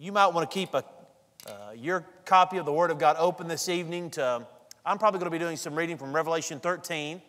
you might want to keep a, uh, your copy of the Word of God open this evening. To, I'm probably going to be doing some reading from Revelation 13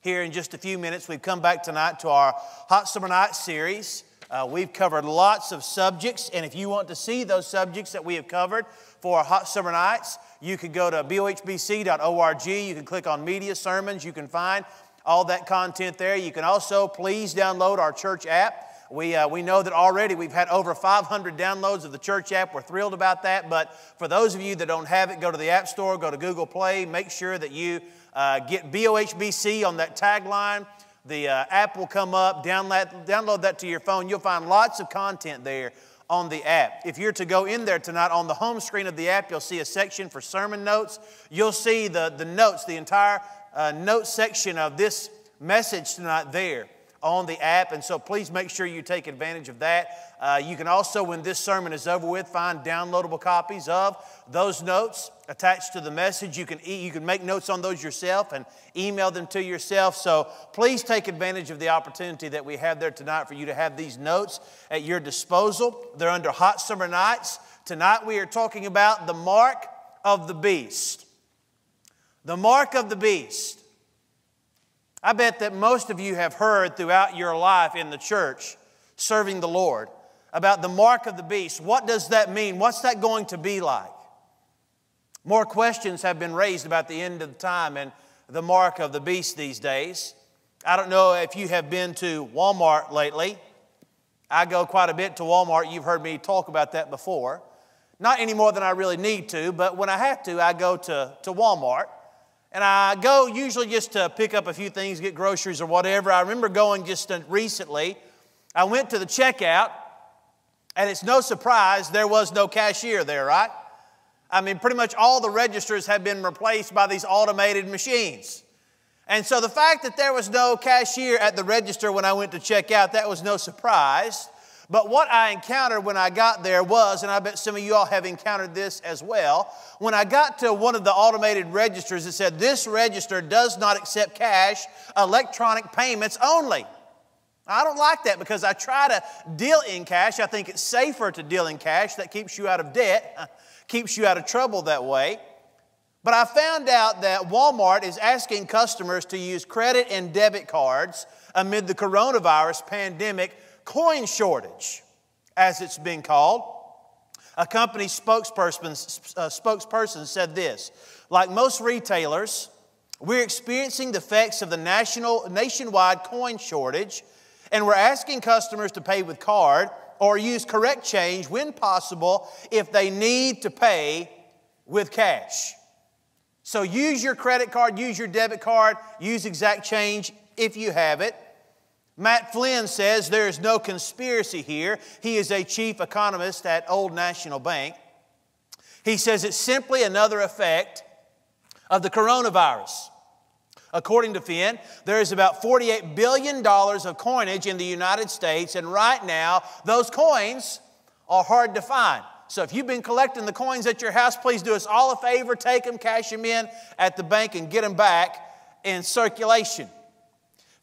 here in just a few minutes. We've come back tonight to our Hot Summer Night series. Uh, we've covered lots of subjects, and if you want to see those subjects that we have covered for our Hot Summer Nights, you can go to bohbc.org. You can click on Media Sermons. You can find all that content there. You can also please download our church app. We, uh, we know that already we've had over 500 downloads of the church app. We're thrilled about that. But for those of you that don't have it, go to the App Store, go to Google Play. Make sure that you uh, get BOHBC on that tagline. The uh, app will come up. Download, download that to your phone. You'll find lots of content there on the app. If you're to go in there tonight, on the home screen of the app, you'll see a section for sermon notes. You'll see the, the notes, the entire uh, note section of this message tonight there on the app. And so please make sure you take advantage of that. Uh, you can also, when this sermon is over with, find downloadable copies of those notes attached to the message. You can, e- you can make notes on those yourself and email them to yourself. So please take advantage of the opportunity that we have there tonight for you to have these notes at your disposal. They're under hot summer nights. Tonight we are talking about the mark of the beast. The mark of the beast. I bet that most of you have heard throughout your life in the church serving the Lord about the mark of the beast. What does that mean? What's that going to be like? More questions have been raised about the end of the time and the mark of the beast these days. I don't know if you have been to Walmart lately. I go quite a bit to Walmart. You've heard me talk about that before. Not any more than I really need to, but when I have to, I go to, to Walmart. And I go usually just to pick up a few things, get groceries or whatever. I remember going just recently. I went to the checkout, and it's no surprise there was no cashier there, right? I mean, pretty much all the registers have been replaced by these automated machines. And so the fact that there was no cashier at the register when I went to check out, that was no surprise. But what I encountered when I got there was, and I bet some of you all have encountered this as well, when I got to one of the automated registers, it said, This register does not accept cash, electronic payments only. I don't like that because I try to deal in cash. I think it's safer to deal in cash. That keeps you out of debt, keeps you out of trouble that way. But I found out that Walmart is asking customers to use credit and debit cards amid the coronavirus pandemic coin shortage, as it's been called. A company spokesperson, uh, spokesperson said this Like most retailers, we're experiencing the effects of the national, nationwide coin shortage, and we're asking customers to pay with card or use correct change when possible if they need to pay with cash. So use your credit card, use your debit card, use exact change if you have it. Matt Flynn says there is no conspiracy here. He is a chief economist at Old National Bank. He says it's simply another effect of the coronavirus. According to Flynn, there is about $48 billion of coinage in the United States, and right now, those coins are hard to find. So if you've been collecting the coins at your house, please do us all a favor, take them, cash them in at the bank, and get them back in circulation.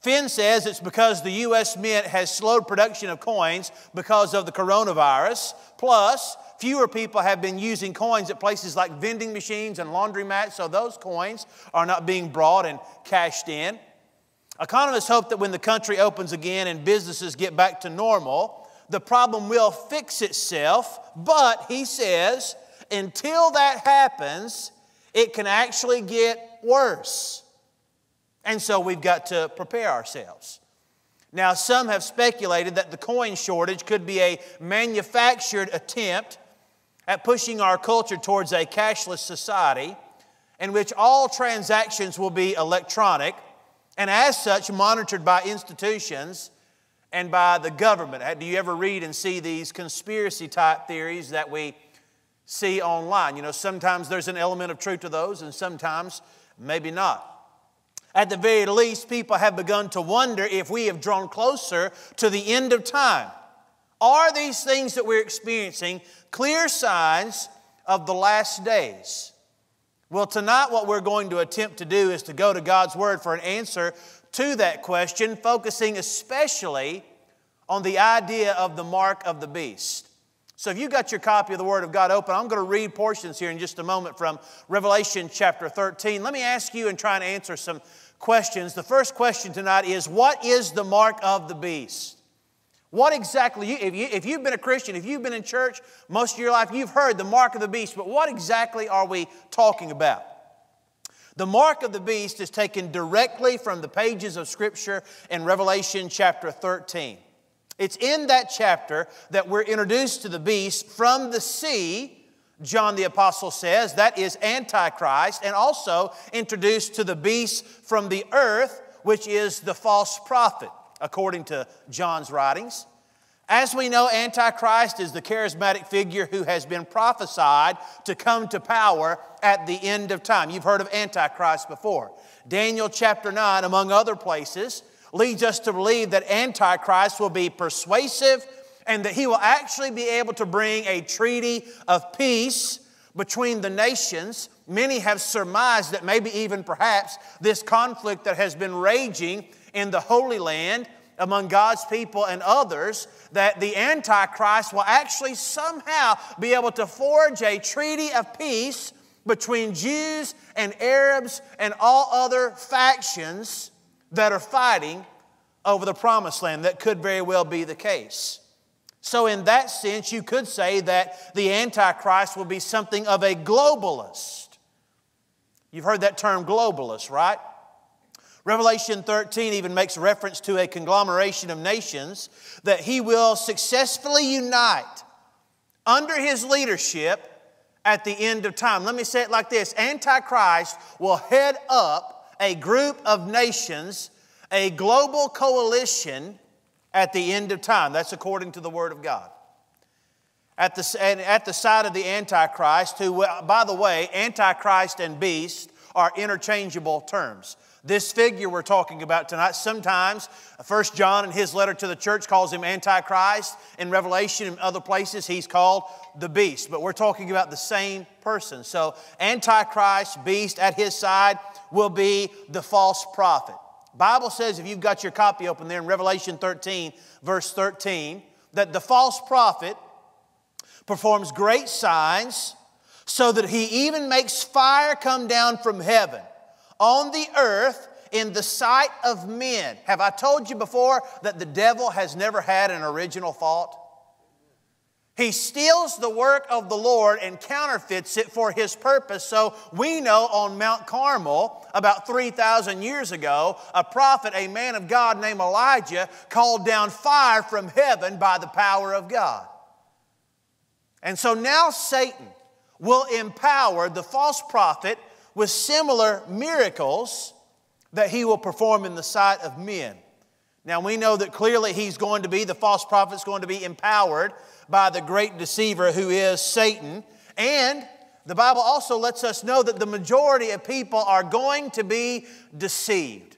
Finn says it's because the U.S. Mint has slowed production of coins because of the coronavirus. Plus, fewer people have been using coins at places like vending machines and laundromats, so those coins are not being brought and cashed in. Economists hope that when the country opens again and businesses get back to normal, the problem will fix itself. But he says, until that happens, it can actually get worse. And so we've got to prepare ourselves. Now, some have speculated that the coin shortage could be a manufactured attempt at pushing our culture towards a cashless society in which all transactions will be electronic and, as such, monitored by institutions and by the government. Do you ever read and see these conspiracy type theories that we see online? You know, sometimes there's an element of truth to those, and sometimes maybe not. At the very least, people have begun to wonder if we have drawn closer to the end of time. Are these things that we're experiencing clear signs of the last days? Well, tonight, what we're going to attempt to do is to go to God's Word for an answer to that question, focusing especially on the idea of the mark of the beast. So if you've got your copy of the Word of God open, I'm going to read portions here in just a moment from Revelation chapter 13. Let me ask you and try and answer some questions. The first question tonight is What is the mark of the beast? What exactly, if, you, if you've been a Christian, if you've been in church most of your life, you've heard the mark of the beast, but what exactly are we talking about? The mark of the beast is taken directly from the pages of Scripture in Revelation chapter 13. It's in that chapter that we're introduced to the beast from the sea, John the Apostle says, that is Antichrist, and also introduced to the beast from the earth, which is the false prophet, according to John's writings. As we know, Antichrist is the charismatic figure who has been prophesied to come to power at the end of time. You've heard of Antichrist before. Daniel chapter 9, among other places, leads us to believe that Antichrist will be persuasive and that he will actually be able to bring a treaty of peace between the nations. Many have surmised that maybe even perhaps this conflict that has been raging in the Holy Land among God's people and others, that the Antichrist will actually somehow be able to forge a treaty of peace between Jews and Arabs and all other factions that are fighting over the promised land. That could very well be the case. So, in that sense, you could say that the Antichrist will be something of a globalist. You've heard that term globalist, right? Revelation 13 even makes reference to a conglomeration of nations that he will successfully unite under his leadership at the end of time. Let me say it like this Antichrist will head up a group of nations, a global coalition at the end of time. That's according to the Word of God. At the, at the side of the Antichrist, who, by the way, Antichrist and beast are interchangeable terms. This figure we're talking about tonight, sometimes uh, First John in his letter to the church calls him Antichrist. In Revelation and other places, he's called the beast. But we're talking about the same person. So, Antichrist, beast at his side will be the false prophet. Bible says, if you've got your copy open there in Revelation 13, verse 13, that the false prophet performs great signs so that he even makes fire come down from heaven on the earth in the sight of men. Have I told you before that the devil has never had an original thought? He steals the work of the Lord and counterfeits it for his purpose. So we know on Mount Carmel, about 3,000 years ago, a prophet, a man of God named Elijah, called down fire from heaven by the power of God. And so now Satan will empower the false prophet with similar miracles that he will perform in the sight of men. Now we know that clearly he's going to be, the false prophet's going to be empowered by the great deceiver who is Satan. And the Bible also lets us know that the majority of people are going to be deceived.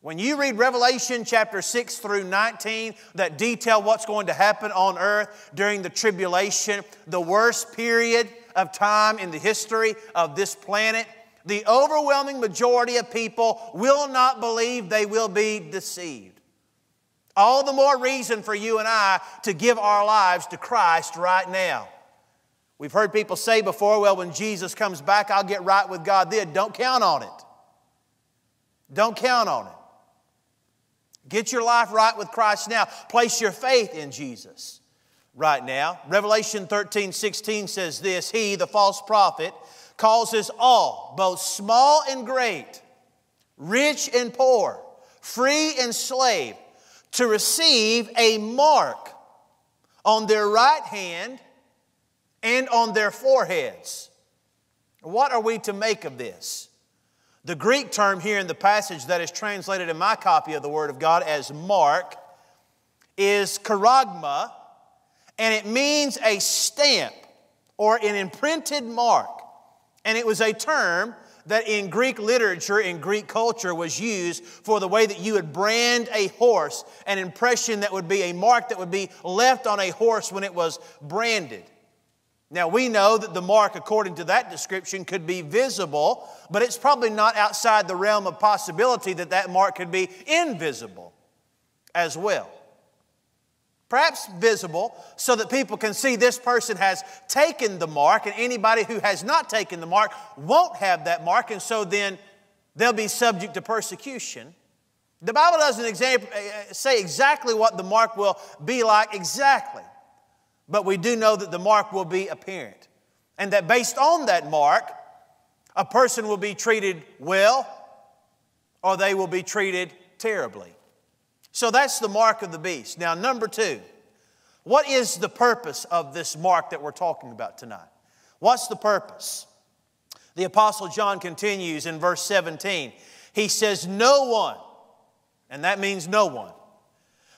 When you read Revelation chapter 6 through 19 that detail what's going to happen on earth during the tribulation, the worst period of time in the history of this planet, the overwhelming majority of people will not believe they will be deceived. All the more reason for you and I to give our lives to Christ right now. We've heard people say before, well, when Jesus comes back, I'll get right with God then. Don't count on it. Don't count on it. Get your life right with Christ now. Place your faith in Jesus right now. Revelation 13 16 says this He, the false prophet, causes all, both small and great, rich and poor, free and slave, to receive a mark on their right hand and on their foreheads. What are we to make of this? The Greek term here in the passage that is translated in my copy of the Word of God as mark is charagma, and it means a stamp or an imprinted mark. And it was a term that in Greek literature, in Greek culture, was used for the way that you would brand a horse, an impression that would be a mark that would be left on a horse when it was branded. Now, we know that the mark, according to that description, could be visible, but it's probably not outside the realm of possibility that that mark could be invisible as well. perhaps visible, so that people can see this person has taken the mark, and anybody who has not taken the mark won't have that mark, and so then they'll be subject to persecution. The Bible doesn't eh, say exactly what the mark will be like exactly, but we do know that the mark will be apparent, and that based on that mark, a person will be treated well or they will be treated terribly. So that's the mark of the beast. Now, number two, what is the purpose of this mark that we're talking about tonight? What's the purpose? The Apostle John continues in verse 17. He says, No one, and that means no one,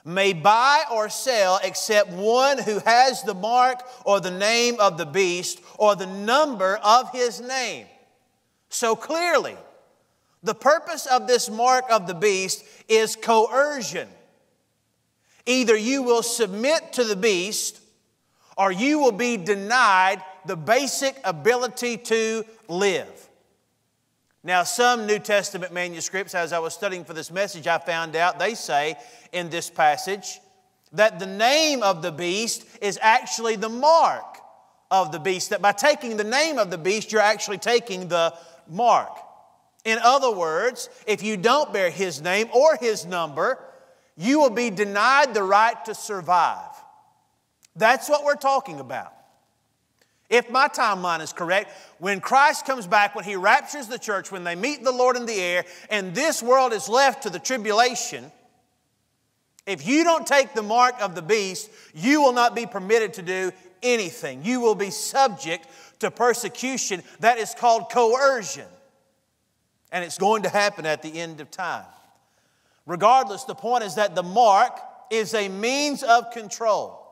may buy or sell except one who has the mark or the name of the beast or the number of his name. So clearly, the purpose of this mark of the beast is coercion. Either you will submit to the beast or you will be denied the basic ability to live. Now, some New Testament manuscripts, as I was studying for this message, I found out they say in this passage that the name of the beast is actually the mark of the beast. That by taking the name of the beast, you're actually taking the mark. In other words, if you don't bear his name or his number, you will be denied the right to survive. That's what we're talking about. If my timeline is correct, when Christ comes back, when he raptures the church, when they meet the Lord in the air, and this world is left to the tribulation, if you don't take the mark of the beast, you will not be permitted to do anything. You will be subject to persecution that is called coercion. And it's going to happen at the end of time. Regardless, the point is that the mark is a means of control.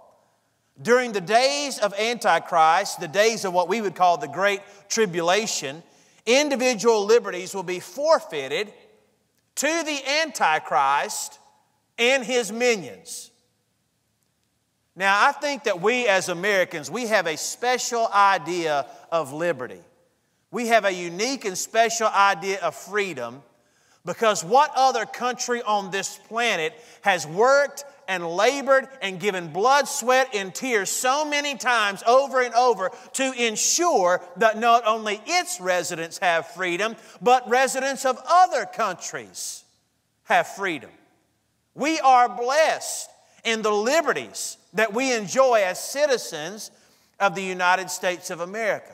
During the days of Antichrist, the days of what we would call the Great Tribulation, individual liberties will be forfeited to the Antichrist and his minions. Now, I think that we as Americans, we have a special idea of liberty. We have a unique and special idea of freedom because what other country on this planet has worked and labored and given blood, sweat, and tears so many times over and over to ensure that not only its residents have freedom, but residents of other countries have freedom? We are blessed in the liberties that we enjoy as citizens of the United States of America.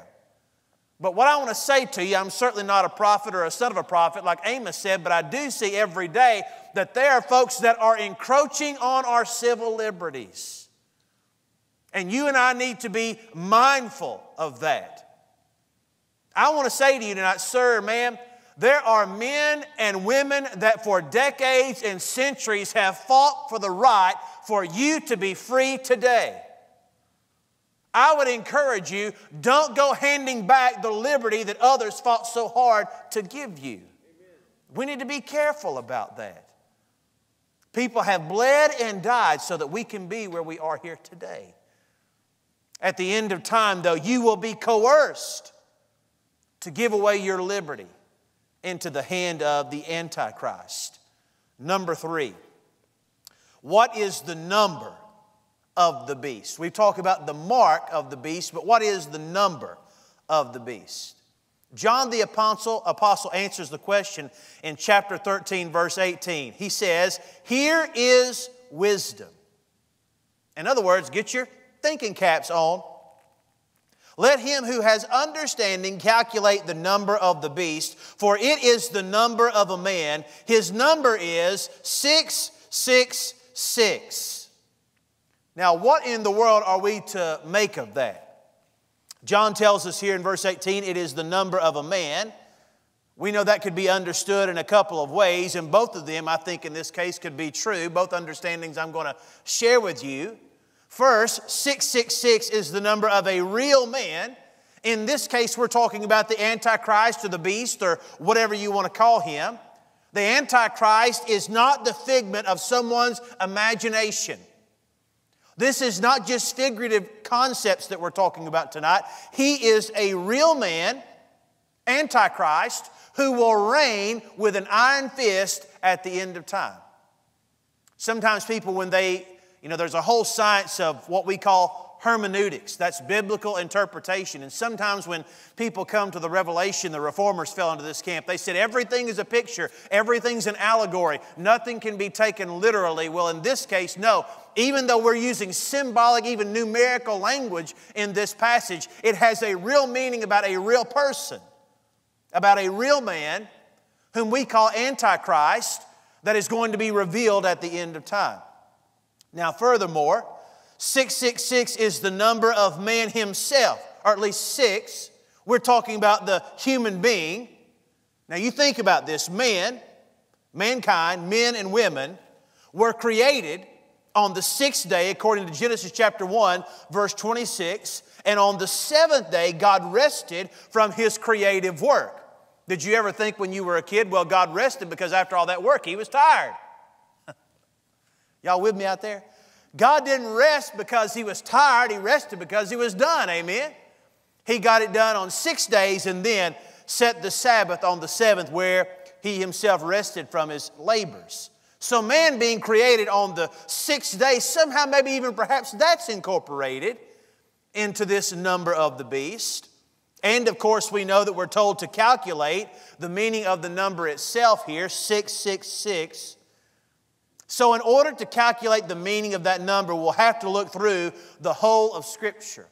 But what I want to say to you, I'm certainly not a prophet or a son of a prophet like Amos said, but I do see every day that there are folks that are encroaching on our civil liberties. And you and I need to be mindful of that. I want to say to you tonight, sir, ma'am, there are men and women that for decades and centuries have fought for the right for you to be free today. I would encourage you don't go handing back the liberty that others fought so hard to give you. We need to be careful about that. People have bled and died so that we can be where we are here today. At the end of time, though, you will be coerced to give away your liberty into the hand of the Antichrist. Number three, what is the number of the beast? We've talked about the mark of the beast, but what is the number of the beast? John the apostle, apostle answers the question in chapter 13, verse 18. He says, Here is wisdom. In other words, get your thinking caps on. Let him who has understanding calculate the number of the beast, for it is the number of a man. His number is 666. Now, what in the world are we to make of that? John tells us here in verse 18 it is the number of a man. We know that could be understood in a couple of ways, and both of them, I think, in this case, could be true. Both understandings I'm going to share with you. First, 666 is the number of a real man. In this case, we're talking about the Antichrist or the beast or whatever you want to call him. The Antichrist is not the figment of someone's imagination. This is not just figurative concepts that we're talking about tonight. He is a real man, Antichrist, who will reign with an iron fist at the end of time. Sometimes people, when they you know, there's a whole science of what we call hermeneutics. That's biblical interpretation. And sometimes when people come to the revelation, the reformers fell into this camp. They said everything is a picture, everything's an allegory, nothing can be taken literally. Well, in this case, no. Even though we're using symbolic, even numerical language in this passage, it has a real meaning about a real person, about a real man whom we call Antichrist that is going to be revealed at the end of time. Now, furthermore, 666 is the number of man himself, or at least six. We're talking about the human being. Now, you think about this man, mankind, men and women, were created on the sixth day, according to Genesis chapter 1, verse 26. And on the seventh day, God rested from his creative work. Did you ever think when you were a kid, well, God rested because after all that work, he was tired? Y'all with me out there? God didn't rest because he was tired, he rested because he was done. Amen. He got it done on six days and then set the Sabbath on the seventh, where he himself rested from his labors. So, man being created on the sixth day, somehow, maybe even perhaps that's incorporated into this number of the beast. And of course, we know that we're told to calculate the meaning of the number itself here 666 so, in order to calculate the meaning of that number, we'll have to look through the whole of Scripture.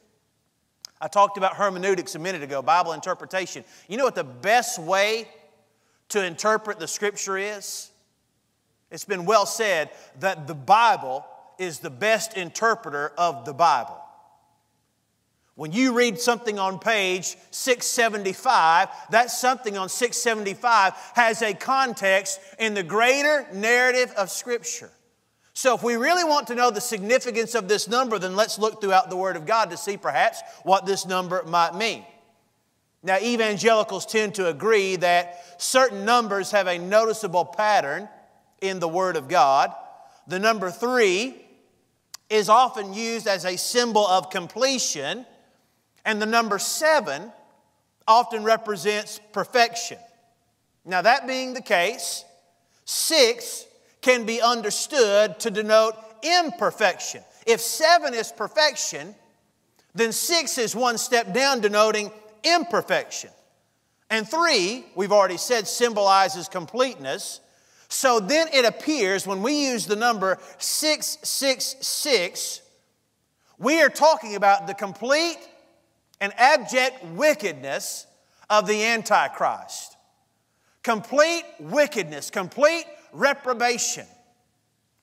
I talked about hermeneutics a minute ago, Bible interpretation. You know what the best way to interpret the Scripture is? It's been well said that the Bible is the best interpreter of the Bible. When you read something on page 675, that something on 675 has a context in the greater narrative of Scripture. So, if we really want to know the significance of this number, then let's look throughout the Word of God to see perhaps what this number might mean. Now, evangelicals tend to agree that certain numbers have a noticeable pattern in the Word of God. The number three is often used as a symbol of completion and the number seven often represents perfection. Now, that being the case, six can be understood to denote imperfection. If seven is perfection, then six is one step down, denoting imperfection. And three, we've already said, symbolizes completeness. So then it appears when we use the number 666, we are talking about the complete and abject wickedness of the Antichrist. Complete wickedness, complete reprobation.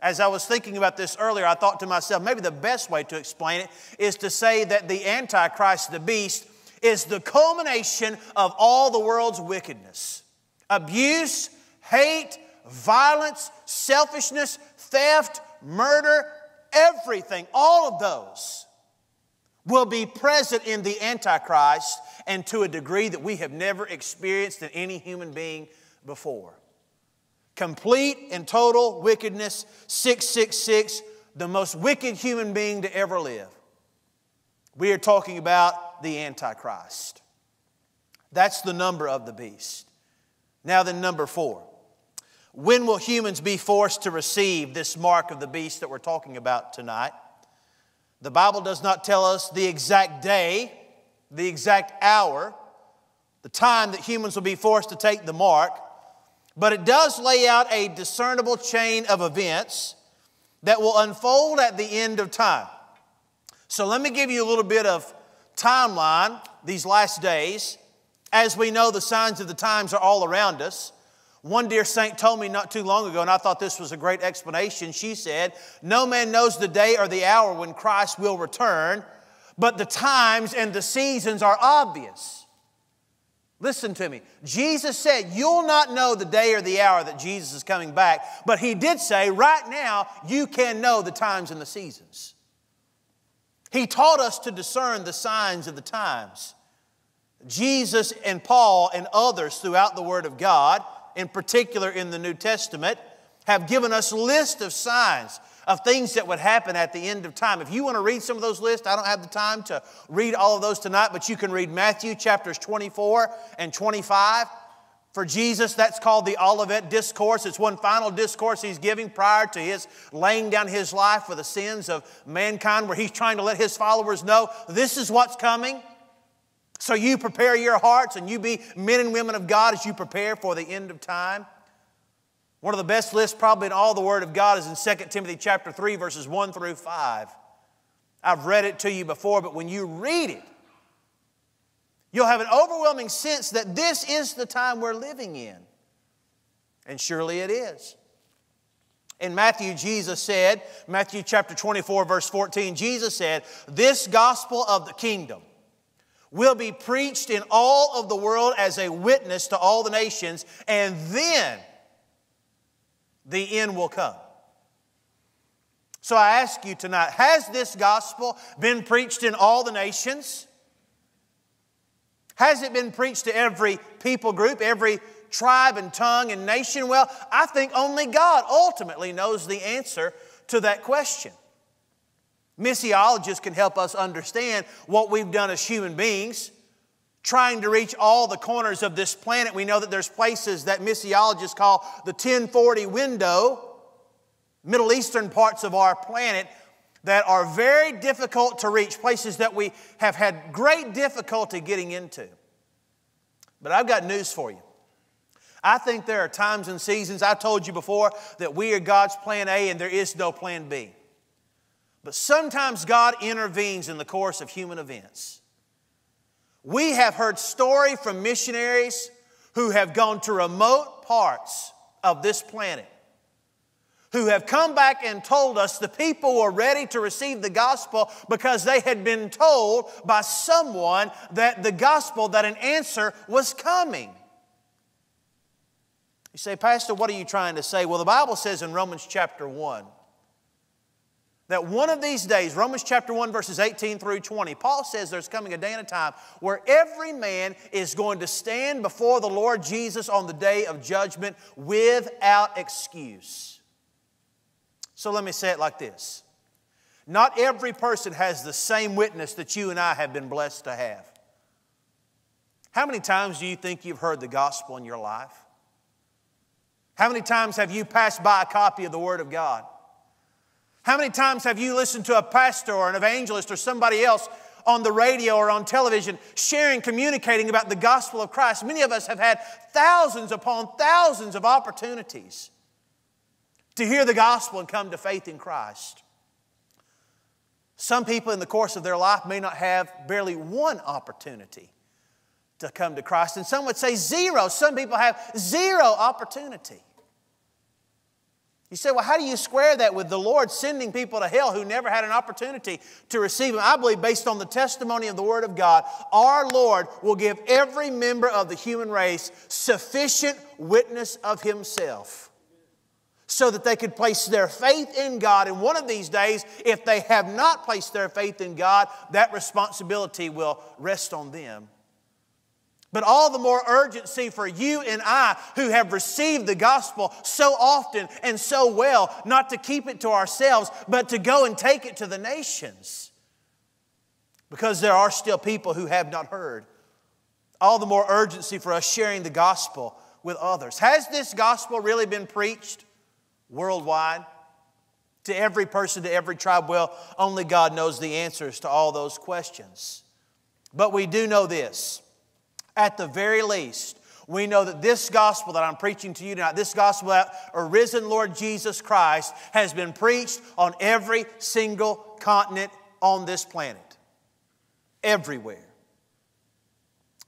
As I was thinking about this earlier, I thought to myself, maybe the best way to explain it is to say that the Antichrist, the beast, is the culmination of all the world's wickedness abuse, hate, violence, selfishness, theft, murder, everything, all of those will be present in the Antichrist and to a degree that we have never experienced in any human being before. Complete and total wickedness, 666, the most wicked human being to ever live. We are talking about the Antichrist. That's the number of the beast. Now, then, number four. When will humans be forced to receive this mark of the beast that we're talking about tonight? The Bible does not tell us the exact day, the exact hour, the time that humans will be forced to take the mark, but it does lay out a discernible chain of events that will unfold at the end of time. So let me give you a little bit of timeline these last days. As we know, the signs of the times are all around us. One dear saint told me not too long ago, and I thought this was a great explanation. She said, No man knows the day or the hour when Christ will return, but the times and the seasons are obvious. Listen to me. Jesus said, You'll not know the day or the hour that Jesus is coming back, but He did say, Right now, you can know the times and the seasons. He taught us to discern the signs of the times. Jesus and Paul and others throughout the Word of God in particular in the New Testament, have given us lists of signs of things that would happen at the end of time. If you want to read some of those lists, I don't have the time to read all of those tonight, but you can read Matthew chapters 24 and 25. For Jesus, that's called the Olivet Discourse. It's one final discourse he's giving prior to his laying down his life for the sins of mankind, where he's trying to let his followers know this is what's coming. So you prepare your hearts and you be men and women of God as you prepare for the end of time. One of the best lists probably in all the Word of God is in 2 Timothy chapter 3, verses 1 through 5. I've read it to you before, but when you read it, You'll have an overwhelming sense that this is the time we're living in. And surely it is. In Matthew, Jesus said, Matthew chapter 24, verse 14, Jesus said, This gospel of the kingdom will be preached in all of the world as a witness to all the nations, and then the end will come. So I ask you tonight has this gospel been preached in all the nations? Has it been preached to every people group, every tribe and tongue and nation? Well, I think only God ultimately knows the answer to that question. Missiologists can help us understand what we've done as human beings, trying to reach all the corners of this planet. We know that there's places that missiologists call the 10/40 window, Middle Eastern parts of our planet, that are very difficult to reach, places that we have had great difficulty getting into. But I've got news for you. I think there are times and seasons, I told you before, that we are God's plan A and there is no plan B. But sometimes God intervenes in the course of human events. We have heard story from missionaries who have gone to remote parts of this planet who have come back and told us the people were ready to receive the gospel because they had been told by someone that the gospel, that an answer was coming. You say, Pastor, what are you trying to say? Well, the Bible says in Romans chapter 1 that one of these days, Romans chapter 1, verses 18 through 20, Paul says there's coming a day and a time where every man is going to stand before the Lord Jesus on the day of judgment without excuse. So let me say it like this Not every person has the same witness that you and I have been blessed to have. How many times do you think you've heard the gospel in your life? How many times have you passed by a copy of the Word of God? How many times have you listened to a pastor or an evangelist or somebody else on the radio or on television sharing, communicating about the gospel of Christ? Many of us have had thousands upon thousands of opportunities to hear the gospel and come to faith in Christ. Some people in the course of their life may not have barely one opportunity to come to Christ, and some would say zero. Some people have zero opportunity. You say, well, how do you square that with the Lord sending people to hell who never had an opportunity to receive Him? I believe, based on the testimony of the Word of God, our Lord will give every member of the human race sufficient witness of Himself so that they could place their faith in God. And one of these days, if they have not placed their faith in God, that responsibility will rest on them. But all the more urgency for you and I who have received the gospel so often and so well, not to keep it to ourselves, but to go and take it to the nations. Because there are still people who have not heard. All the more urgency for us sharing the gospel with others. Has this gospel really been preached? worldwide, to every person, to every tribe? Well, only God knows the answers to all those questions. But we do know this at the very least, we know that this gospel that I'm preaching to you tonight, this gospel that a risen Lord Jesus Christ has been preached on every single continent on this planet. Everywhere.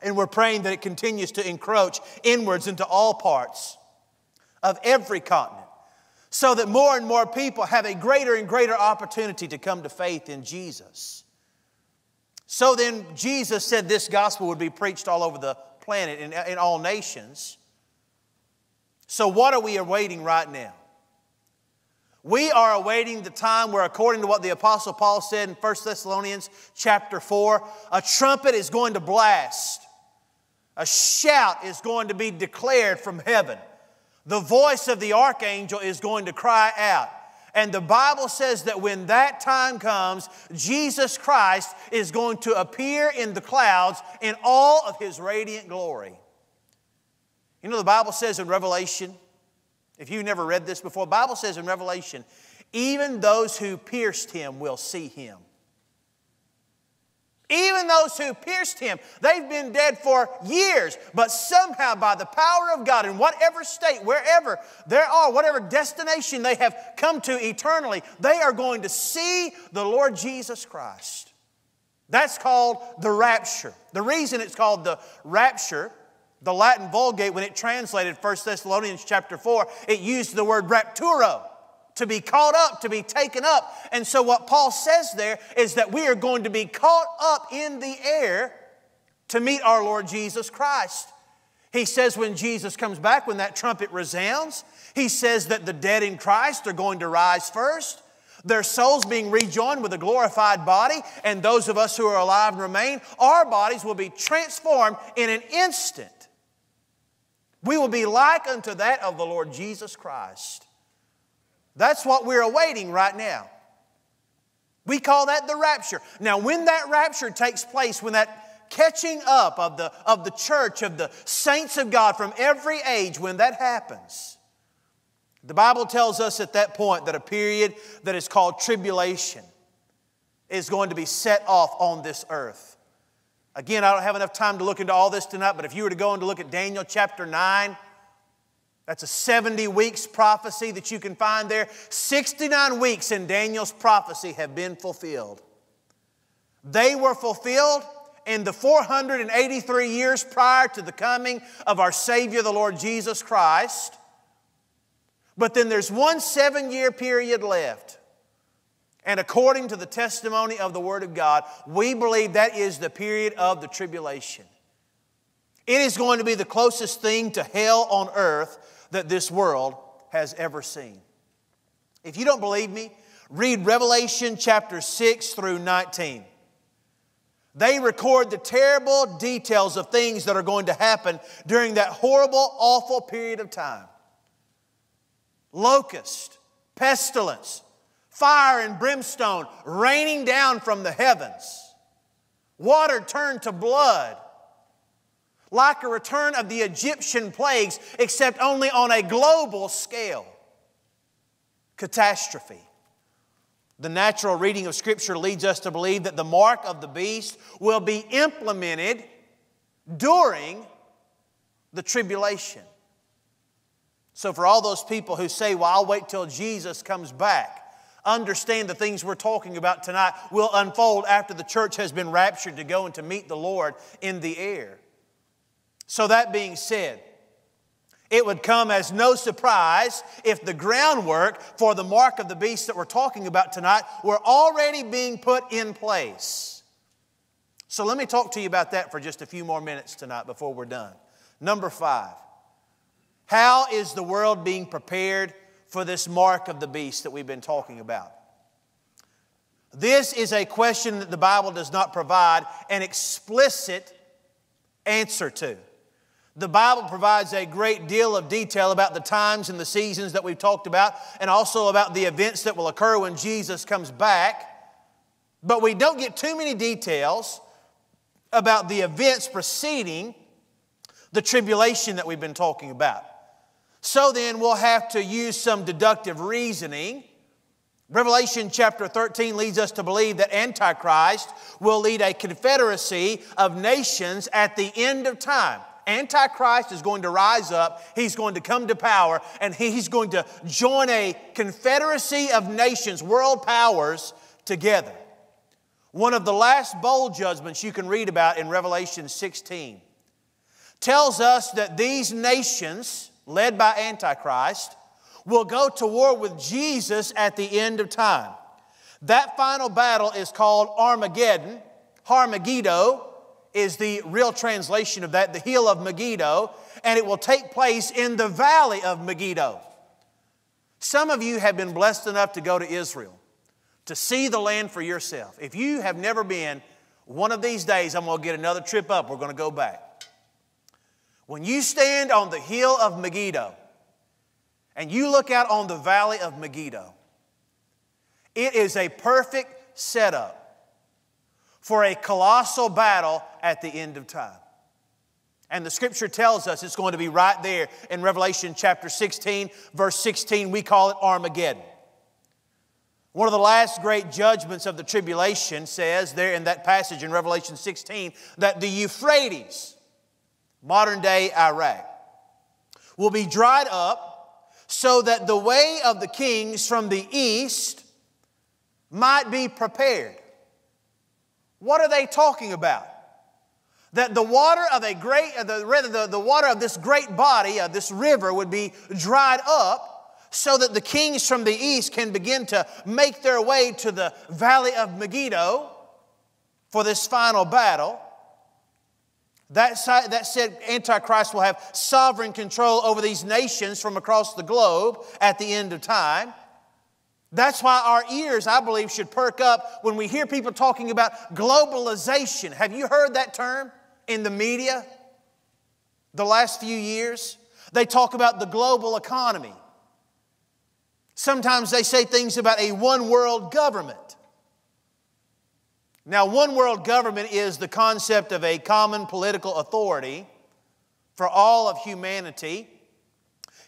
And we're praying that it continues to encroach inwards into all parts of every continent so that more and more people have a greater and greater opportunity to come to faith in Jesus. So then, Jesus said this gospel would be preached all over the planet in, in all nations. So, what are we awaiting right now? We are awaiting the time where, according to what the Apostle Paul said in 1 Thessalonians chapter 4, a trumpet is going to blast, a shout is going to be declared from heaven the voice of the archangel is going to cry out. And the Bible says that when that time comes, Jesus Christ is going to appear in the clouds in all of his radiant glory. You know, the Bible says in Revelation, if you never read this before, Bible says in Revelation, even those who pierced him will see him. Even those who pierced him, they've been dead for years, but somehow by the power of God, in whatever state, wherever they are, whatever destination they have come to eternally, they are going to see the Lord Jesus Christ. That's called the rapture. The reason it's called the rapture, the Latin Vulgate, when it translated 1 Thessalonians chapter 4, it used the word rapturo to be caught up, to be taken up. And so, what Paul says there is that we are going to be caught up in the air to meet our Lord Jesus Christ. He says when Jesus comes back, when that trumpet resounds, he says that the dead in Christ are going to rise first, their souls being rejoined with a glorified body, and those of us who are alive and remain, our bodies will be transformed in an instant. We will be like unto that of the Lord Jesus Christ. That's what we're awaiting right now. We call that the rapture. Now, when that rapture takes place, when that catching up of the, of the church, of the saints of God from every age, when that happens, the Bible tells us at that point that a period that is called tribulation is going to be set off on this earth. Again, I don't have enough time to look into all this tonight, but if you were to go and to look at Daniel chapter 9, that's a 70 weeks prophecy that you can find there. 69 weeks in Daniel's prophecy have been fulfilled. They were fulfilled in the 483 years prior to the coming of our Savior, the Lord Jesus Christ. But then there's one seven year period left. And according to the testimony of the Word of God, we believe that is the period of the tribulation. It is going to be the closest thing to hell on earth that this world has ever seen. If you don't believe me, read Revelation chapter 6 through 19. They record the terrible details of things that are going to happen during that horrible, awful period of time locust, pestilence, fire and brimstone raining down from the heavens, water turned to blood like a return of the Egyptian plagues, except only on a global scale. Catastrophe. The natural reading of Scripture leads us to believe that the mark of the beast will be implemented during the tribulation. So, for all those people who say, Well, I'll wait till Jesus comes back, understand the things we're talking about tonight will unfold after the church has been raptured to go and to meet the Lord in the air. So, that being said, it would come as no surprise if the groundwork for the mark of the beast that we're talking about tonight were already being put in place. So, let me talk to you about that for just a few more minutes tonight before we're done. Number five, how is the world being prepared for this mark of the beast that we've been talking about? This is a question that the Bible does not provide an explicit answer to. The Bible provides a great deal of detail about the times and the seasons that we've talked about, and also about the events that will occur when Jesus comes back. But we don't get too many details about the events preceding the tribulation that we've been talking about. So then, we'll have to use some deductive reasoning. Revelation chapter 13 leads us to believe that Antichrist will lead a confederacy of nations at the end of time. Antichrist is going to rise up, he's going to come to power, and he's going to join a confederacy of nations, world powers, together. One of the last bold judgments you can read about in Revelation 16 tells us that these nations, led by Antichrist, will go to war with Jesus at the end of time. That final battle is called Armageddon, Harmageddo, is the real translation of that, the hill of Megiddo, and it will take place in the valley of Megiddo. Some of you have been blessed enough to go to Israel, to see the land for yourself. If you have never been, one of these days I'm going to get another trip up, we're going to go back. When you stand on the hill of Megiddo and you look out on the valley of Megiddo, it is a perfect setup for a colossal battle at the end of time. And the scripture tells us it's going to be right there in Revelation chapter 16, verse 16. We call it Armageddon. One of the last great judgments of the tribulation says there in that passage in Revelation 16 that the Euphrates, modern day Iraq, will be dried up so that the way of the kings from the east might be prepared. What are they talking about? That the water of a great, the, rather the, the water of this great body, of this river, would be dried up so that the kings from the east can begin to make their way to the valley of Megiddo for this final battle. That, that said, Antichrist will have sovereign control over these nations from across the globe at the end of time. That's why our ears, I believe, should perk up when we hear people talking about globalization. Have you heard that term in the media the last few years? They talk about the global economy. Sometimes they say things about a one world government. Now, one world government is the concept of a common political authority for all of humanity,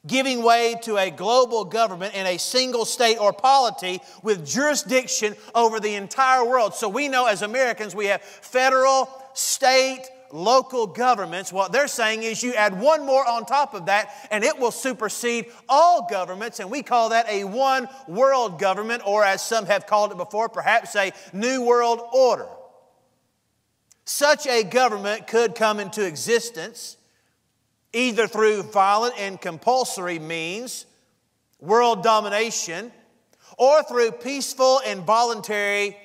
giving way to a global government in a single state or polity with jurisdiction over the entire world. So we know as Americans we have federal, state, local governments, what they're saying is you add one more on top of that and it will supersede all governments, and we call that a one world government, or as some have called it before, perhaps a new world order. Such a government could come into existence either through violent and compulsory means, world domination, or through peaceful and voluntary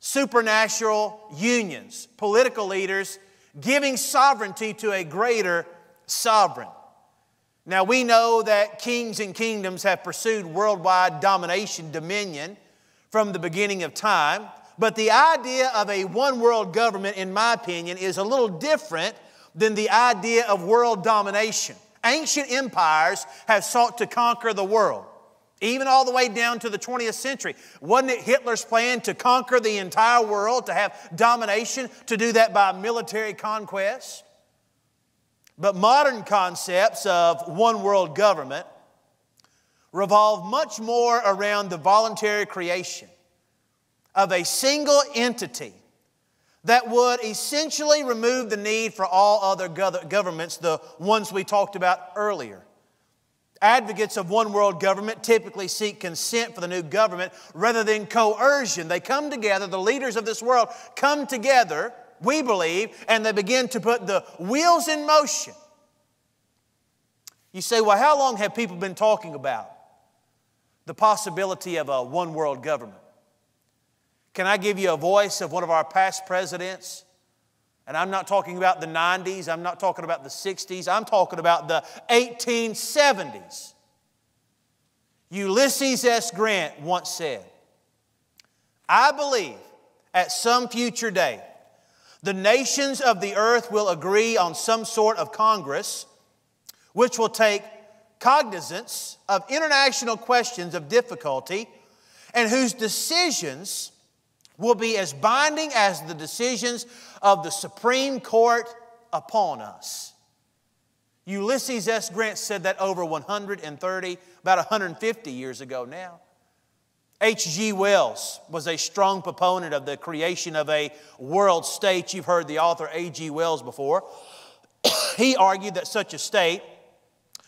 supranational unions, political leaders giving sovereignty to a greater sovereign. Now, we know that kings and kingdoms have pursued worldwide domination, dominion from the beginning of time, but the idea of a one world government, in my opinion, is a little different than the idea of world domination. Ancient empires have sought to conquer the world even all the way down to the 20th century. Wasn't it Hitler's plan to conquer the entire world, to have domination, to do that by military conquest? But modern concepts of one world government revolve much more around the voluntary creation of a single entity that would essentially remove the need for all other governments, the ones we talked about earlier. Advocates of one world government typically seek consent for the new government rather than coercion. They come together, the leaders of this world come together, we believe, and they begin to put the wheels in motion. You say, well, how long have people been talking about the possibility of a one world government? Can I give you a voice of one of our past presidents? And I'm not talking about the 90s, I'm not talking about the 60s, I'm talking about the 1870s. Ulysses S. Grant once said, I believe at some future day, the nations of the earth will agree on some sort of Congress which will take cognizance of international questions of difficulty and whose decisions will be as binding as the decisions of the Supreme Court upon us. Ulysses S. Grant said that over 130, about 150 years ago now. H.G. Wells was a strong proponent of the creation of a world state. You've heard the author H.G. Wells before. he argued that such a state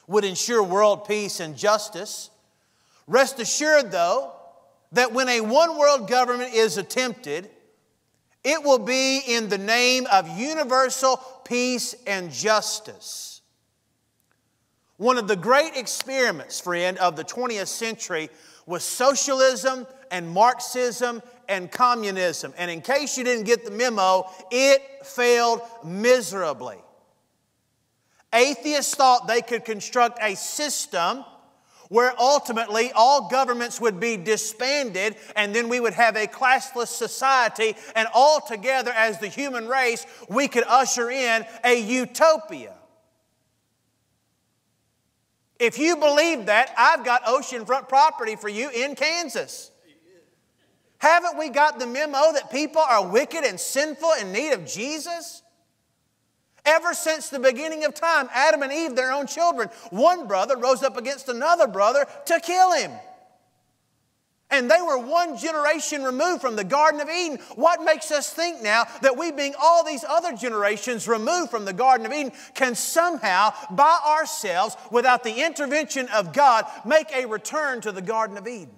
would ensure world peace and justice. Rest assured, though, that when a one world government is attempted, it will be in the name of universal peace and justice. One of the great experiments, friend, of the 20th century was socialism and Marxism and communism. And in case you didn't get the memo, it failed miserably. Atheists thought they could construct a system where ultimately all governments would be disbanded and then we would have a classless society, and all together as the human race, we could usher in a utopia. If you believe that, I've got oceanfront property for you in Kansas. Haven't we got the memo that people are wicked and sinful in need of Jesus? Ever since the beginning of time, Adam and Eve, their own children, one brother rose up against another brother to kill him. And they were one generation removed from the Garden of Eden. What makes us think now that we, being all these other generations removed from the Garden of Eden, can somehow, by ourselves, without the intervention of God, make a return to the Garden of Eden?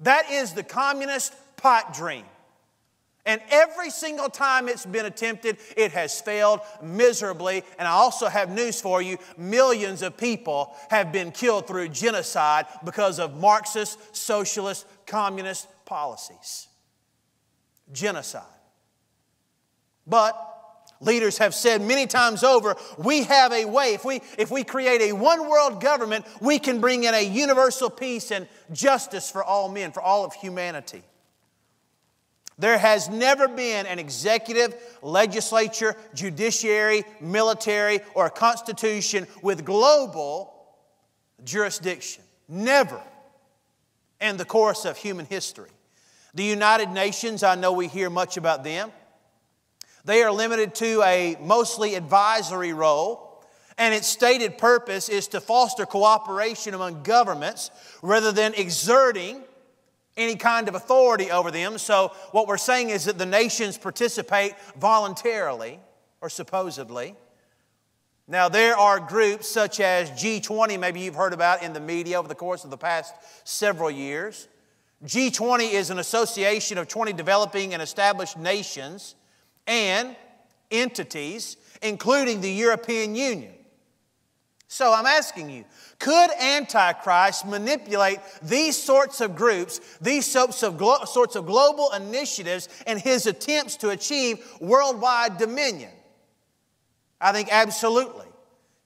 That is the communist pot dream. And every single time it's been attempted, it has failed miserably. And I also have news for you millions of people have been killed through genocide because of Marxist, socialist, communist policies. Genocide. But leaders have said many times over we have a way if we if we create a one world government we can bring in a universal peace and justice for all men for all of humanity there has never been an executive, legislature, judiciary, military, or constitution with global jurisdiction. Never in the course of human history. The United Nations, I know we hear much about them. They are limited to a mostly advisory role, and its stated purpose is to foster cooperation among governments rather than exerting any kind of authority over them. So, what we're saying is that the nations participate voluntarily or supposedly. Now, there are groups such as G20, maybe you've heard about in the media over the course of the past several years. G20 is an association of 20 developing and established nations and entities, including the European Union. So I'm asking you, could Antichrist manipulate these sorts of groups, these sorts of, glo- sorts of global initiatives in his attempts to achieve worldwide dominion? I think absolutely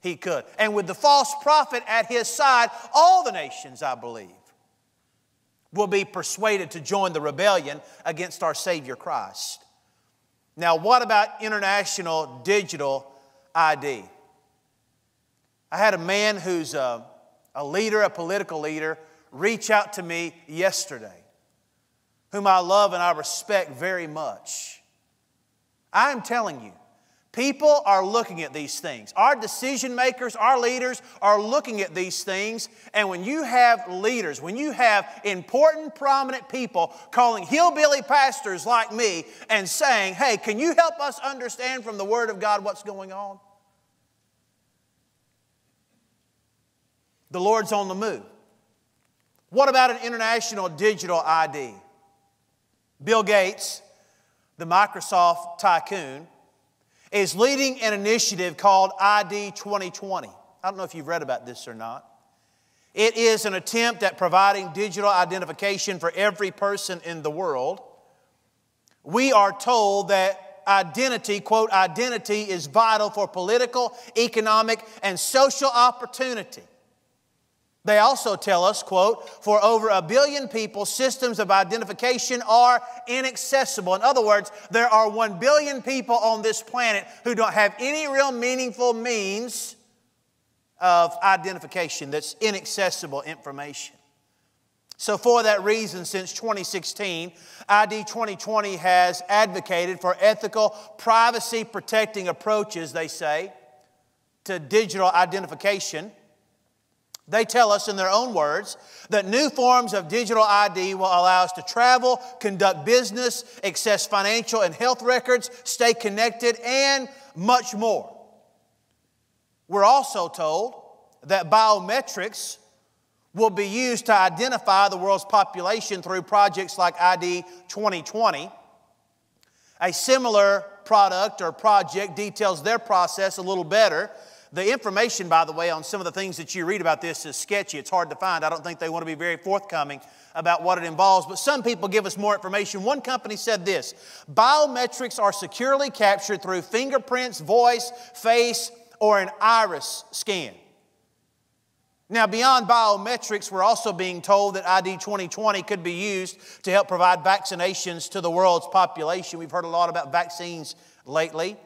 he could. And with the false prophet at his side, all the nations, I believe, will be persuaded to join the rebellion against our Savior Christ. Now, what about international digital ID? I had a man who's a, a leader, a political leader, reach out to me yesterday, whom I love and I respect very much. I am telling you, People are looking at these things. Our decision makers, our leaders are looking at these things. And when you have leaders, when you have important, prominent people calling hillbilly pastors like me and saying, hey, can you help us understand from the Word of God what's going on? The Lord's on the move. What about an international digital ID? Bill Gates, the Microsoft tycoon, is leading an initiative called ID 2020. I don't know if you've read about this or not. It is an attempt at providing digital identification for every person in the world. We are told that identity, quote, identity is vital for political, economic, and social opportunity. They also tell us, quote, for over a billion people, systems of identification are inaccessible. In other words, there are one billion people on this planet who don't have any real meaningful means of identification that's inaccessible information. So, for that reason, since 2016, ID 2020 has advocated for ethical, privacy protecting approaches, they say, to digital identification. They tell us in their own words that new forms of digital ID will allow us to travel, conduct business, access financial and health records, stay connected, and much more. We're also told that biometrics will be used to identify the world's population through projects like ID 2020. A similar product or project details their process a little better the information, by the way, on some of the things that you read about this is sketchy. It's hard to find. I don't think they want to be very forthcoming about what it involves, but some people give us more information. One company said this biometrics are securely captured through fingerprints, voice, face, or an iris scan. Now, beyond biometrics, we're also being told that ID 2020 could be used to help provide vaccinations to the world's population. We've heard a lot about vaccines lately.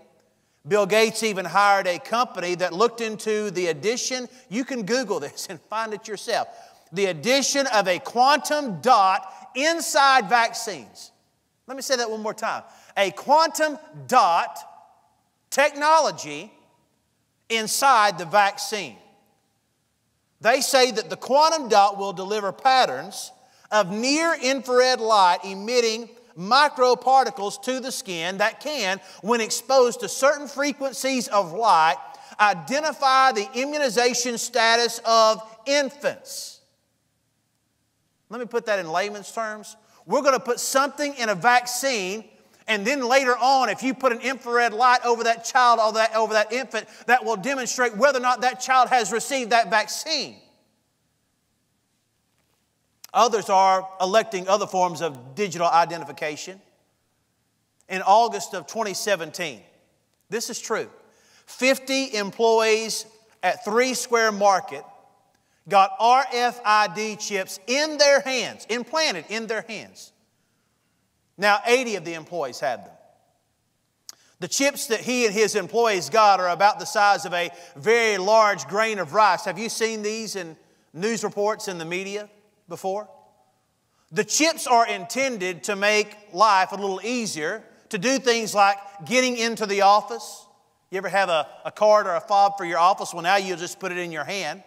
Bill Gates even hired a company that looked into the addition, you can Google this and find it yourself, the addition of a quantum dot inside vaccines. Let me say that one more time. A quantum dot technology inside the vaccine. They say that the quantum dot will deliver patterns of near infrared light emitting microparticles to the skin that can, when exposed to certain frequencies of light, identify the immunization status of infants. Let me put that in layman's terms. We're going to put something in a vaccine, and then later on, if you put an infrared light over that child or that, over that infant, that will demonstrate whether or not that child has received that vaccine. Others are electing other forms of digital identification. In August of 2017, this is true. 50 employees at Three Square Market got RFID chips in their hands, implanted in their hands. Now, 80 of the employees had them. The chips that he and his employees got are about the size of a very large grain of rice. Have you seen these in news reports in the media before? The chips are intended to make life a little easier, to do things like getting into the office, you ever have a, a card or a fob for your office? Well, now you'll just put it in your hand.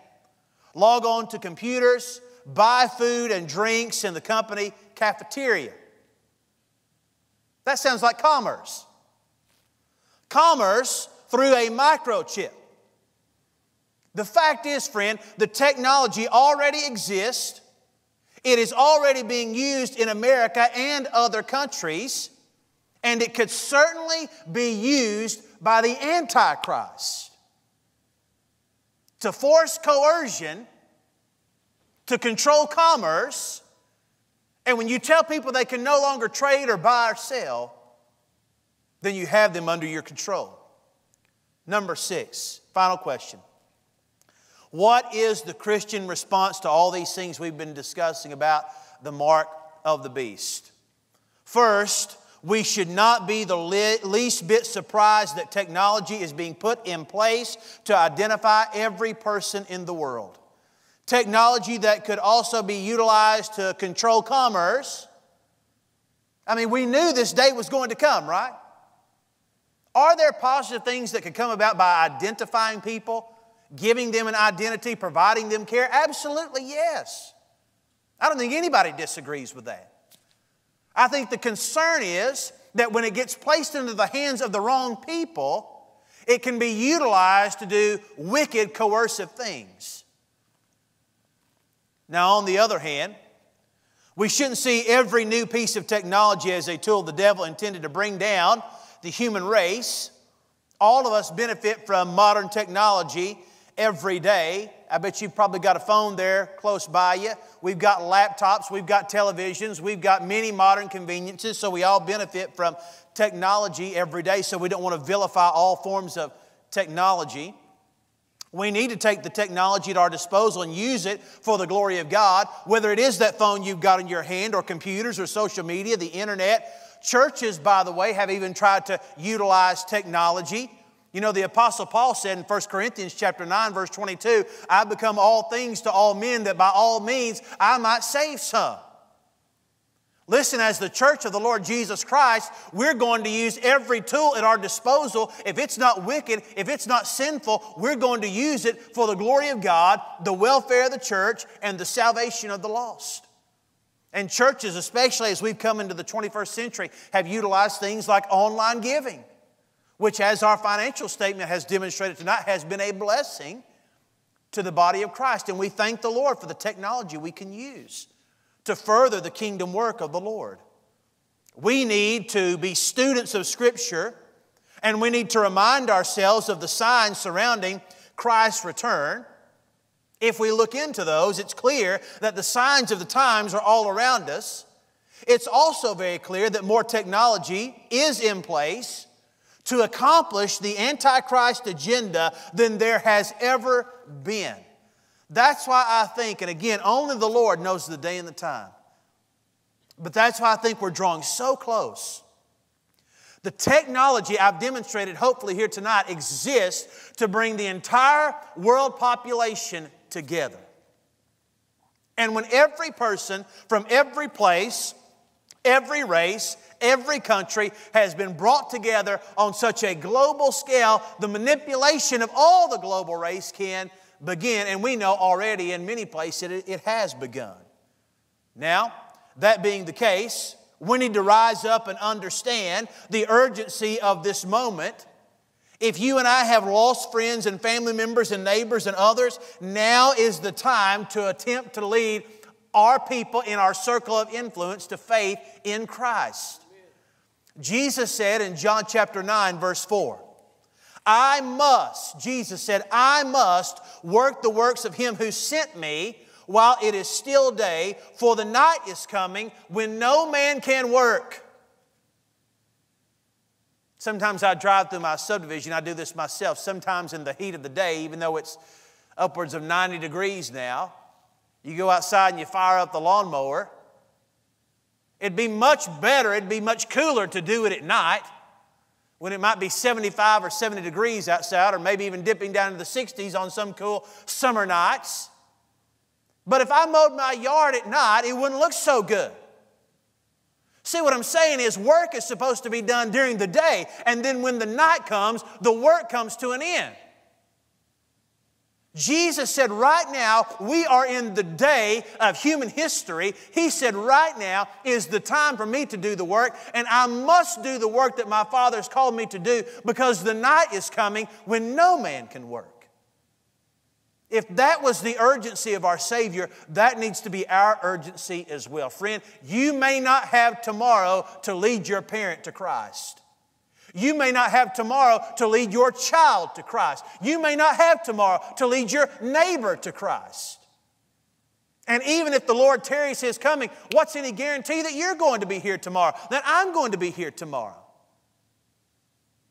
Log on to computers, buy food and drinks in the company cafeteria. That sounds like commerce. Commerce through a microchip. The fact is, friend, the technology already exists. It is already being used in America and other countries, and it could certainly be used by the Antichrist to force coercion, to control commerce, and when you tell people they can no longer trade or buy or sell, then you have them under your control. Number six, final question. What is the Christian response to all these things we've been discussing about the mark of the beast? First, we should not be the least bit surprised that technology is being put in place to identify every person in the world. Technology that could also be utilized to control commerce. I mean, we knew this day was going to come, right? Are there positive things that could come about by identifying people, giving them an identity, providing them care? Absolutely, yes. I don't think anybody disagrees with that. I think the concern is that when it gets placed into the hands of the wrong people, it can be utilized to do wicked, coercive things. Now, on the other hand, we shouldn't see every new piece of technology as a tool the devil intended to bring down the human race. All of us benefit from modern technology every day. I bet you've probably got a phone there close by you. We've got laptops, we've got televisions, we've got many modern conveniences, so we all benefit from technology every day, so we don't want to vilify all forms of technology. We need to take the technology at our disposal and use it for the glory of God, whether it is that phone you've got in your hand, or computers, or social media, the internet. Churches, by the way, have even tried to utilize technology you know, the Apostle Paul said in 1 Corinthians chapter 9, verse 22, I become all things to all men that by all means I might save some. Listen, as the church of the Lord Jesus Christ, we're going to use every tool at our disposal. If it's not wicked, if it's not sinful, we're going to use it for the glory of God, the welfare of the church, and the salvation of the lost. And churches, especially as we've come into the 21st century, have utilized things like online giving which, as our financial statement has demonstrated tonight, has been a blessing to the body of Christ. And we thank the Lord for the technology we can use to further the kingdom work of the Lord. We need to be students of Scripture and we need to remind ourselves of the signs surrounding Christ's return. If we look into those, it's clear that the signs of the times are all around us. It's also very clear that more technology is in place to accomplish the Antichrist agenda than there has ever been. That's why I think, and again, only the Lord knows the day and the time. But that's why I think we're drawing so close. The technology I've demonstrated, hopefully, here tonight exists to bring the entire world population together. And when every person from every place, every race, every country has been brought together on such a global scale, the manipulation of all the global race can begin. And we know already in many places it, it has begun. Now, that being the case, we need to rise up and understand the urgency of this moment. If you and I have lost friends and family members and neighbors and others, now is the time to attempt to lead our people in our circle of influence to faith in Christ. Jesus said in John chapter 9, verse 4, I must, Jesus said, I must work the works of him who sent me while it is still day, for the night is coming when no man can work. Sometimes I drive through my subdivision, I do this myself, sometimes in the heat of the day, even though it's upwards of 90 degrees now. You go outside and you fire up the lawnmower. It'd be much better, it'd be much cooler to do it at night when it might be 75 or 70 degrees outside, or maybe even dipping down to the 60s on some cool summer nights. But if I mowed my yard at night, it wouldn't look so good. See, what I'm saying is, work is supposed to be done during the day, and then when the night comes, the work comes to an end. Jesus said, right now, we are in the day of human history. He said, right now is the time for me to do the work, and I must do the work that my Father has called me to do because the night is coming when no man can work. If that was the urgency of our Savior, that needs to be our urgency as well. Friend, you may not have tomorrow to lead your parent to Christ. You may not have tomorrow to lead your child to Christ. You may not have tomorrow to lead your neighbor to Christ. And even if the Lord tarries his coming, what's any guarantee that you're going to be here tomorrow, that I'm going to be here tomorrow?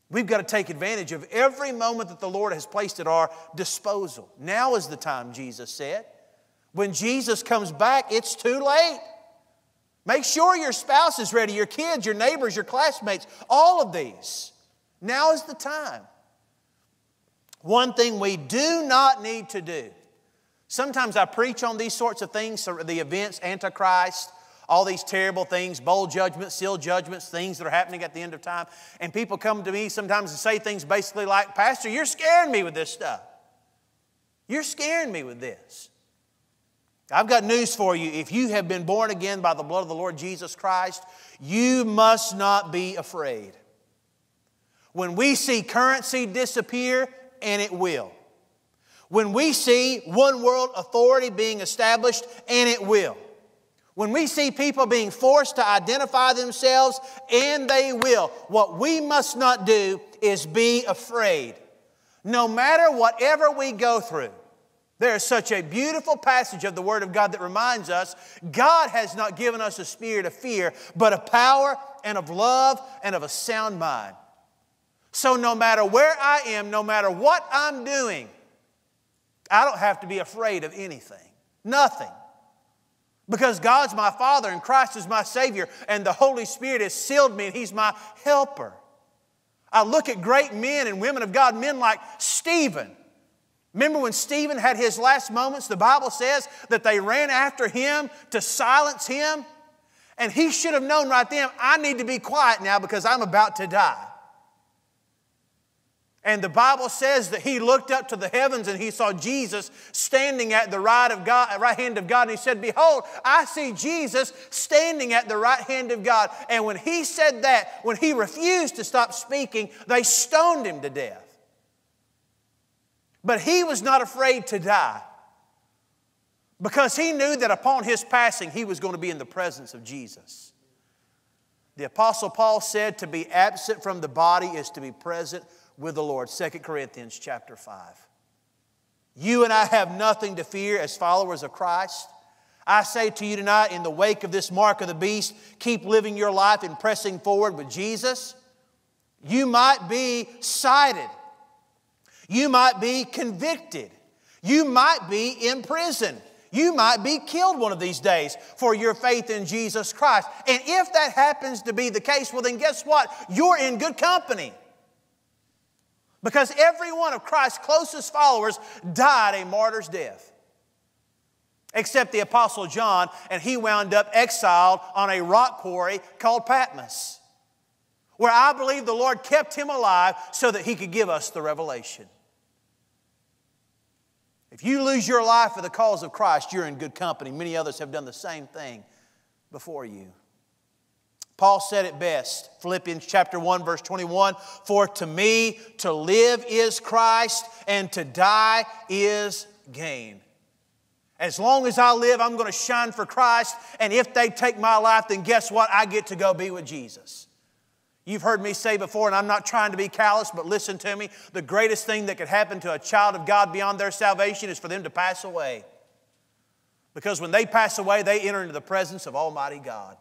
We've got to take advantage of every moment that the Lord has placed at our disposal. Now is the time, Jesus said. When Jesus comes back, it's too late. Make sure your spouse is ready, your kids, your neighbors, your classmates, all of these. Now is the time. One thing we do not need to do. Sometimes I preach on these sorts of things, the events, Antichrist, all these terrible things, bowl judgments, seal judgments, things that are happening at the end of time. And people come to me sometimes and say things basically like, Pastor, you're scaring me with this stuff. You're scaring me with this. I've got news for you. If you have been born again by the blood of the Lord Jesus Christ, you must not be afraid. When we see currency disappear, and it will. When we see one world authority being established, and it will. When we see people being forced to identify themselves, and they will, what we must not do is be afraid. No matter whatever we go through, there is such a beautiful passage of the Word of God that reminds us God has not given us a spirit of fear, but of power and of love and of a sound mind. So, no matter where I am, no matter what I'm doing, I don't have to be afraid of anything. Nothing. Because God's my Father and Christ is my Savior and the Holy Spirit has sealed me and He's my helper. I look at great men and women of God, men like Stephen. Remember when Stephen had his last moments? The Bible says that they ran after him to silence him. And he should have known right then, I need to be quiet now because I'm about to die. And the Bible says that he looked up to the heavens and he saw Jesus standing at the right, of God, right hand of God. And he said, Behold, I see Jesus standing at the right hand of God. And when he said that, when he refused to stop speaking, they stoned him to death. But he was not afraid to die because he knew that upon his passing, he was going to be in the presence of Jesus. The Apostle Paul said, To be absent from the body is to be present with the Lord. 2 Corinthians chapter 5. You and I have nothing to fear as followers of Christ. I say to you tonight, in the wake of this mark of the beast, keep living your life and pressing forward with Jesus. You might be cited. You might be convicted. You might be in prison. You might be killed one of these days for your faith in Jesus Christ. And if that happens to be the case, well, then guess what? You're in good company. Because every one of Christ's closest followers died a martyr's death. except the Apostle John, and he wound up exiled on a rock quarry called Patmos, where I believe the Lord kept him alive so that he could give us the revelation. If you lose your life for the cause of Christ, you're in good company. Many others have done the same thing before you. Paul said it best, Philippians chapter 1 verse 21, for to me to live is Christ and to die is gain. As long as I live, I'm going to shine for Christ. And if they take my life, then guess what? I get to go be with Jesus. You've heard me say before, and I'm not trying to be callous, but listen to me. The greatest thing that could happen to a child of God beyond their salvation is for them to pass away. Because when they pass away, they enter into the presence of Almighty God.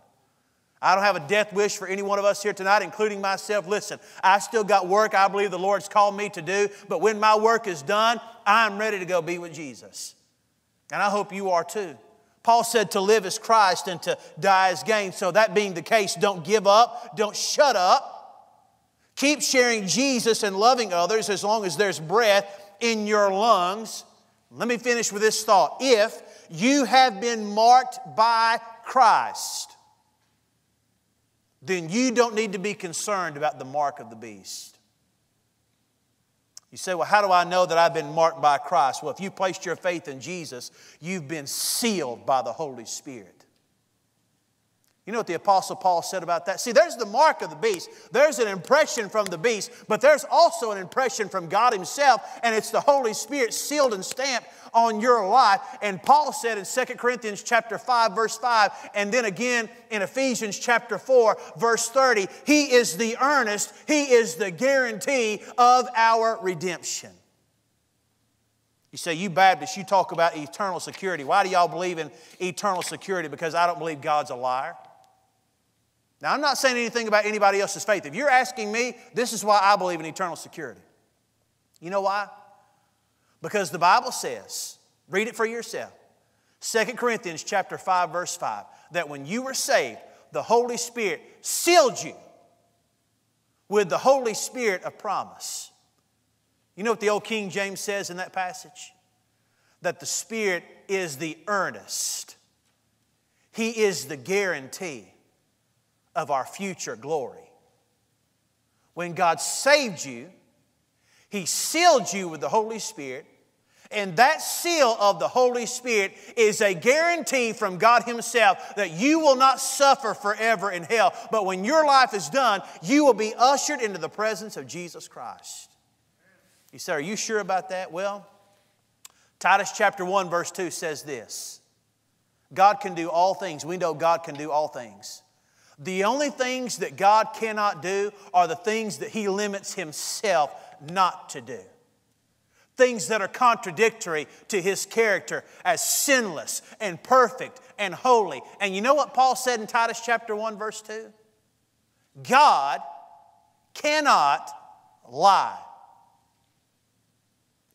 I don't have a death wish for any one of us here tonight, including myself. Listen, I still got work I believe the Lord's called me to do, but when my work is done, I'm ready to go be with Jesus. And I hope you are too. Paul said to live as Christ and to die as gain. So, that being the case, don't give up, don't shut up. Keep sharing Jesus and loving others as long as there's breath in your lungs. Let me finish with this thought. If you have been marked by Christ, then you don't need to be concerned about the mark of the beast. You say, well, how do I know that I've been marked by Christ? Well, if you placed your faith in Jesus, you've been sealed by the Holy Spirit. You know what the Apostle Paul said about that? See, there's the mark of the beast. There's an impression from the beast, but there's also an impression from God Himself, and it's the Holy Spirit sealed and stamped on your life. And Paul said in 2 Corinthians chapter 5, verse 5, and then again in Ephesians chapter 4, verse 30, He is the earnest, He is the guarantee of our redemption. You say, you Baptists, you talk about eternal security. Why do y'all believe in eternal security? Because I don't believe God's a liar. Now, I'm not saying anything about anybody else's faith. If you're asking me, this is why I believe in eternal security. You know why? Because the Bible says, read it for yourself. 2 Corinthians chapter 5 verse 5 that when you were saved, the Holy Spirit sealed you with the Holy Spirit of promise. You know what the old King James says in that passage? That the Spirit is the earnest. He is the guarantee of our future glory. When God saved you, He sealed you with the Holy Spirit. And that seal of the Holy Spirit is a guarantee from God Himself that you will not suffer forever in hell. But when your life is done, you will be ushered into the presence of Jesus Christ. You say, Are you sure about that? Well, Titus chapter 1, verse 2 says this God can do all things. We know God can do all things. The only things that God cannot do are the things that He limits Himself not to do. Things that are contradictory to His character as sinless and perfect and holy. And you know what Paul said in Titus chapter 1, verse 2? God cannot lie.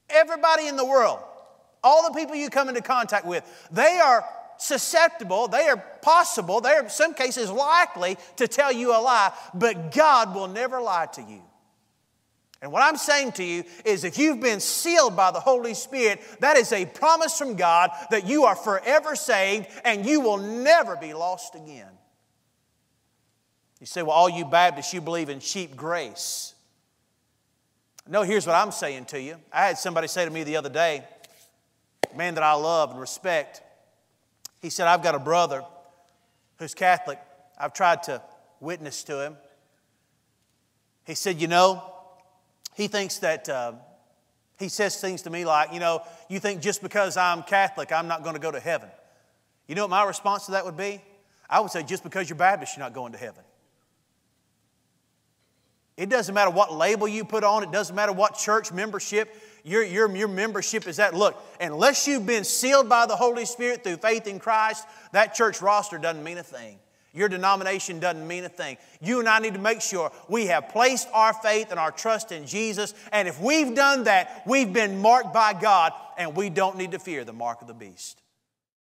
Everybody in the world, all the people you come into contact with, they are susceptible, they are possible, they are in some cases likely to tell you a lie, but God will never lie to you. And what I'm saying to you is if you've been sealed by the Holy Spirit, that is a promise from God that you are forever saved and you will never be lost again. You say, well, all you Baptists, you believe in cheap grace. No, here's what I'm saying to you. I had somebody say to me the other day, man that I love and respect, he said, I've got a brother who's Catholic. I've tried to witness to him. He said, You know, he thinks that, uh, he says things to me like, You know, you think just because I'm Catholic, I'm not going to go to heaven. You know what my response to that would be? I would say, Just because you're Baptist, you're not going to heaven. It doesn't matter what label you put on, it doesn't matter what church membership your, your, your membership is that. Look, unless you've been sealed by the Holy Spirit through faith in Christ, that church roster doesn't mean a thing. Your denomination doesn't mean a thing. You and I need to make sure we have placed our faith and our trust in Jesus. And if we've done that, we've been marked by God, and we don't need to fear the mark of the beast.